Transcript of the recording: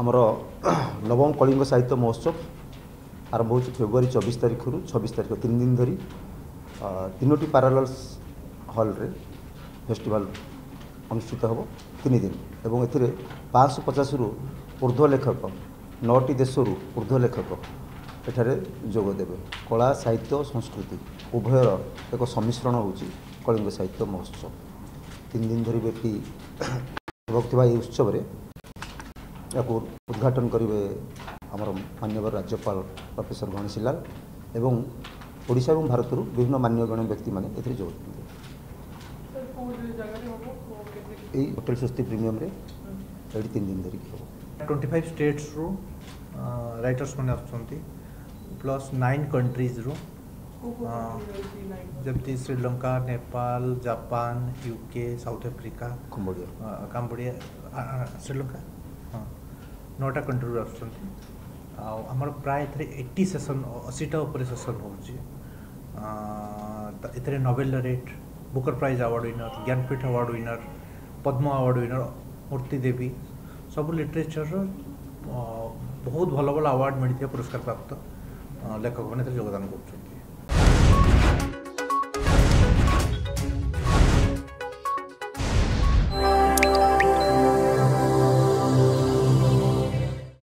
ଆମର ନବମ କଳିଙ୍ଗ ସାହିତ୍ୟ ମହୋତ୍ସବ ଆରମ୍ଭ ହେଉଛି ଫେବୃଆରୀ ଚବିଶ ତାରିଖରୁ ଛବିଶ ତାରିଖ ତିନି ଦିନ ଧରି ତିନୋଟି ପାରାଲାଲ୍ସ ହଲ୍ରେ ଫେଷ୍ଟିଭାଲ୍ ଅନୁଷ୍ଠିତ ହେବ ତିନି ଦିନ ଏବଂ ଏଥିରେ ପାଞ୍ଚଶହ ପଚାଶରୁ ଉର୍ଦ୍ଧ୍ୱ ଲେଖକ ନଅଟି ଦେଶରୁ ଉର୍ଦ୍ଧ୍ୱ ଲେଖକ ଏଠାରେ ଯୋଗ ଦେବେ କଳା ସାହିତ୍ୟ ସଂସ୍କୃତି ଉଭୟର ଏକ ସମ୍ମିଶ୍ରଣ ହେଉଛି କଳିଙ୍ଗ ସାହିତ୍ୟ ମହୋତ୍ସବ ତିନି ଦିନ ଧରି ବ୍ୟାପୀ ହେବାକୁ ଥିବା ଏହି ଉତ୍ସବରେ या उद्घाटन करेंगे आम मानवर राज्यपाल प्रफेसर गणेशी लाल ओडा भारत विभिन्न मान्यगण्य व्यक्ति मैंने जो होटेल स्वस्थ प्रिमियम तीन दिन धरिकी हम ट्वेंटी फाइव स्टेट्स रु रईटर्स मैंने आस नाइन कंट्रीज रु जमी Sri Lanka Nepal Japan UK South Africa Cambodia Cambodia Sri Lanka हाँ ନଅଟା କଣ୍ଟ୍ରିରୁ ଆସୁଛନ୍ତି ଆଉ ଆମର ପ୍ରାୟ ଏଥିରେ ଏଇଟି ସେସନ୍ ଅଶୀଟା ଉପରେ ସେସନ୍ ହେଉଛି ଏଥିରେ Nobel rate Booker prize award winner Jnanpith award winner Padma award winner Murti Devi ସବୁ ଲିଟରେଚରର ବହୁତ ଭଲ ଭଲ ଆୱାର୍ଡ଼ ମିଳିଥିବା ପୁରସ୍କାର ପ୍ରାପ୍ତ ଲେଖକମାନେ ଏଥିରେ ଯୋଗଦାନ କରୁଛନ୍ତି